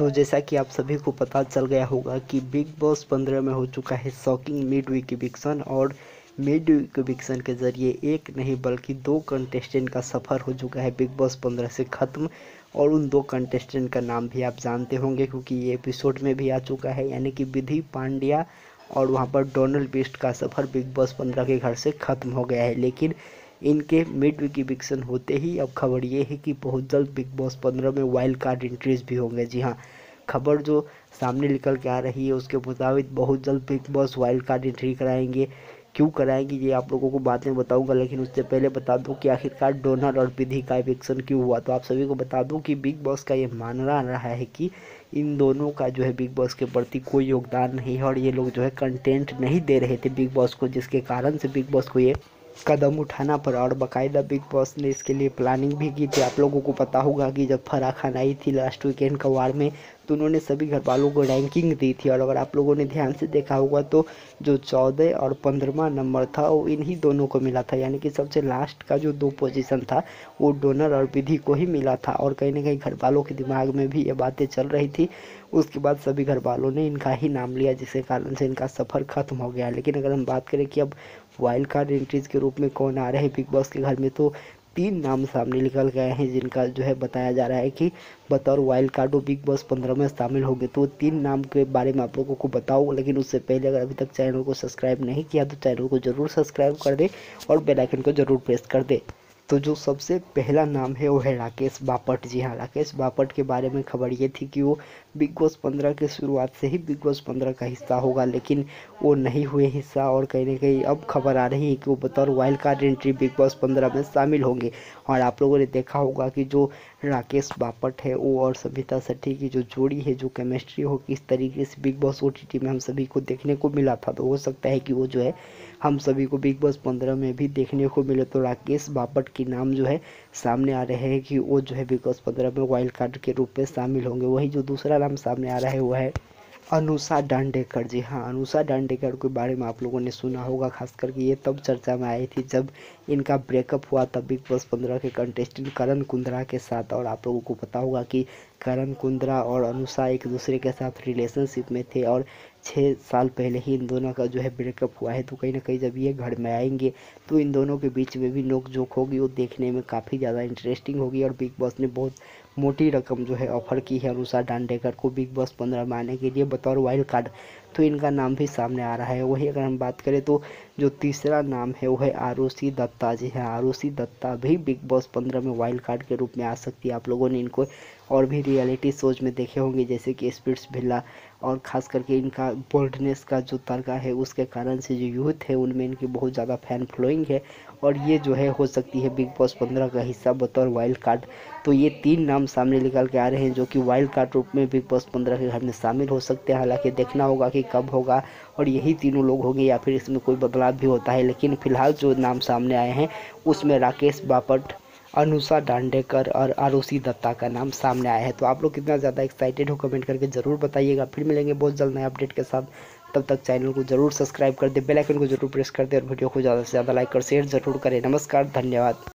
तो जैसा कि आप सभी को पता चल गया होगा कि बिग बॉस पंद्रह में हो चुका है शॉकिंग मिड वीक इविक्शन और मिड वीक इविक्शन के ज़रिए एक नहीं बल्कि दो कंटेस्टेंट का सफ़र हो चुका है बिग बॉस पंद्रह से ख़त्म और उन दो कंटेस्टेंट का नाम भी आप जानते होंगे क्योंकि ये एपिसोड में भी आ चुका है, यानी कि विधि पांड्या और वहाँ पर डोनल्ड बिस्ट का सफ़र बिग बॉस पंद्रह के घर से ख़त्म हो गया है। लेकिन इनके मिड वीक इविक्शन होते ही अब खबर ये है कि बहुत जल्द बिग बॉस पंद्रह में वाइल्ड कार्ड एंट्रीज भी होंगे। जी हाँ खबर जो सामने निकल के आ रही है उसके मुताबिक बहुत जल्द Bigg Boss wild card entry कराएँगे। क्यों कराएँगे ये आप लोगों को में बताऊँगा, लेकिन उससे पहले बता दूँ कि आखिरकार डोनर और विधि का इविक्शन क्यों हुआ? तो आप सभी को बता दूँ कि बिग बॉस का ये मानना रहा है कि इन दोनों का जो है बिग बॉस के प्रति कोई योगदान नहीं है और ये लोग जो है कंटेंट नहीं दे रहे थे बिग बॉस को, जिसके कारण से बिग बॉस को ये कदम उठाना पड़ा और बाकायदा बिग बॉस ने इसके लिए प्लानिंग भी की थी। आप लोगों को पता होगा कि जब फराह खान आई थी लास्ट वीकेंड का वार में तो उन्होंने सभी घर वालों को रैंकिंग दी थी। और अगर आप लोगों ने ध्यान से देखा होगा तो जो चौदह और पंद्रहवा नंबर था, वो इन्हीं दोनों को मिला था। यानी कि सबसे लास्ट का जो दो पोजीशन था, वो डोनर और विधि को ही मिला था। और कहीं ना कहीं घर वालों के दिमाग में भी ये बातें चल रही थी। उसके बाद सभी घर वालों ने इनका ही नाम लिया, जिसके कारण से इनका सफ़र खत्म हो गया। लेकिन अगर हम बात करें कि अब वाइल्ड कार्ड एंट्रीज के रूप में कौन आ रहे हैं बिग बॉस के घर में? तो तीन नाम सामने निकल गए हैं जिनका जो है बताया जा रहा है कि बतौर वाइल्ड कार्ड वो बिग बॉस पंद्रह में शामिल हो गए तो तीन नाम के बारे में आप लोगों को बताओ लेकिन उससे पहले अगर अभी तक चैनल को सब्सक्राइब नहीं किया तो चैनल को ज़रूर सब्सक्राइब कर दे और बेलाइकन को ज़रूर प्रेस कर दे। तो जो सबसे पहला नाम है, वो है राकेश बापट। जी हाँ राकेश बापट के बारे में खबर ये थी कि वो बिग बॉस पंद्रह के शुरुआत से ही बिग बॉस पंद्रह का हिस्सा होगा, लेकिन वो नहीं हुए हिस्सा। और कहीं ना कहीं अब खबर आ रही है कि वो बतौर wild card entry Bigg Boss पंद्रह में शामिल होंगे। और आप लोगों ने देखा होगा कि जो राकेश बापट है, वो और सविता सठी की जो जोड़ी है, जो केमिस्ट्री हो, किस तरीके से बिग बॉस ओटीटी में हम सभी को देखने को मिला था तो हो सकता है कि वो जो है, हम सभी को बिग बॉस पंद्रह में भी देखने को मिले। तो राकेश बापट की नाम जो है सामने आ रहे हैं कि वो जो है बॉस पंद्रह में वाइल्ड कार्ड के रूप में शामिल होंगे। वही जो दूसरा नाम सामने आ रहा है, वो है अनुषा डांडेकर। जी हाँ अनुषा डांडेकर के बारे में आप लोगों ने सुना होगा खास करके ये तब चर्चा में आई थी जब इनका ब्रेकअप हुआ, तब बिग बॉस पंद्रह के कंटेस्टेंट करण कुंद्रा के साथ। और आप लोगों को पता होगा कि करण कुंद्रा और अनुषा एक दूसरे के साथ रिलेशनशिप में थे और छः साल पहले ही इन दोनों का जो है ब्रेकअप हुआ है। तो कहीं ना कहीं जब ये घर में आएँगे तो इन दोनों के बीच में भी नोक जोक होगी, वो देखने में काफ़ी ज़्यादा इंटरेस्टिंग होगी। और बिग बॉस ने बहुत मोटी रकम जो है ऑफ़र की है अनुषा डांडेकर को बिग बॉस पंद्रह में आने के लिए बतौर वाइल्ड कार्ड तो इनका नाम भी सामने आ रहा है। वही अगर हम बात करें तो जो तीसरा नाम है, वो है आरुषि दत्ता जी हैं। आरुषि दत्ता भी बिग बॉस पंद्रह में वाइल्ड कार्ड के रूप में आ सकती है। आप लोगों ने इनको और भी रियलिटी शोज़ में देखे होंगे, जैसे कि स्पिट्स भिल्ला और ख़ास करके इनका बोल्डनेस का जो तरीका है, उसके कारण से जो यूथ है, उनमें इनकी बहुत ज़्यादा फ़ैन फॉलोइंग है। और ये जो है, हो सकती है बिग बॉस पंद्रह का हिस्सा बतौर वाइल्ड कार्ड तो ये तीन नाम सामने निकल के आ रहे हैं जो कि वाइल्ड कार्ड रूप में बिग बॉस पंद्रह के घर में शामिल हो सकते हैं। हालाँकि देखना होगा कि कब होगा और यही तीनों लोग होंगे या फिर इसमें कोई बदलाव भी होता है। लेकिन फ़िलहाल जो नाम सामने आए हैं, उसमें राकेश बापट अनुषा डांडेकर और आरुषि दत्ता का नाम सामने आया है। तो आप लोग कितना ज़्यादा एक्साइटेड हो कमेंट करके ज़रूर बताइएगा। फिर मिलेंगे बहुत जल्द नए अपडेट के साथ। तब तक चैनल को ज़रूर सब्सक्राइब कर दे बेल आइकन को ज़रूर प्रेस कर दे और वीडियो को ज़्यादा से ज़्यादा लाइक और शेयर ज़रूर करें। नमस्कार, धन्यवाद।